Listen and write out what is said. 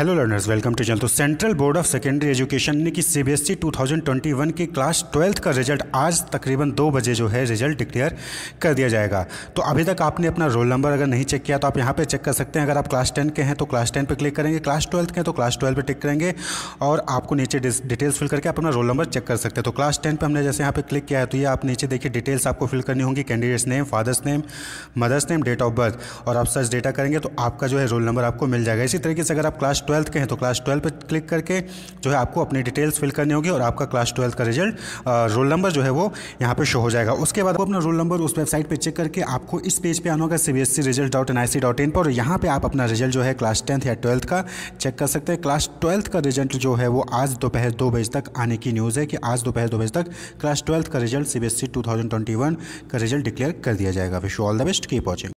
Hello learners welcome to channel तो central board of secondary education ने कि CBSE 2021 की क्लास ट्वेल्थ का रिज़ल्ट आज तकरीबन दो बजे जो है रिज़ल्ट डिक्लेयर कर दिया जाएगा। तो अभी तक आपने अपना रोल नंबर अगर नहीं चेक किया तो आप यहाँ पे चेक कर सकते हैं। अगर आप क्लास टेन के हैं तो क्लास टेन पर क्लिक करेंगे। क्लास ट्वेल्थ के हैं तो क्लास ट्वेल्व पर टिक करेंगे। और आपको नीचे डिटेल्स फिल करके आप अपना रोल नंबर चेक कर सकते हैं। तो क्लास टेन पर हमने जैसे यहाँ पर क्लिक किया है तो ये आप नीचे देखिए डिटेल्स आपको फिल करनी होंगी। Candidate's name father's name mother's name date of birth और आप सर्च डेटा करेंगे तो आपका जो है रोल नंबर आपको मिल जाएगा। इसी तरीके से अगर आप क्लास ट्वेल्थ के हैं तो क्लास ट्वेल्व पर क्लिक करके जो है आपको अपनी डिटेल्स फिल करनी होगी और आपका क्लास ट्वेल्थ का रिज़ल्ट रोल नंबर जो है वो यहाँ पर शो हो जाएगा। उसके बाद अपना रोल नंबर उस वेबसाइट पर चेक करके आपको इस पेज पर आना होगा C B S C result dot N I C dot in पर, और यहाँ पर आप अपना रिज़ल्ट जो है क्लास टेंथ या ट्वेल्थ का चेक कर सकते हैं। क्लास ट्वेल्थ का रिज़ल्ट जो है वो आज दोपहर दो बजे तक आने की न्यूज़ है कि आज दोपहर दो बजे तक क्लास ट्वेल्थ का result C B S C two thousand twenty one का रिज़ल्ट डिक्लेयर कर दिया जाएगा। Wish all the best keep watching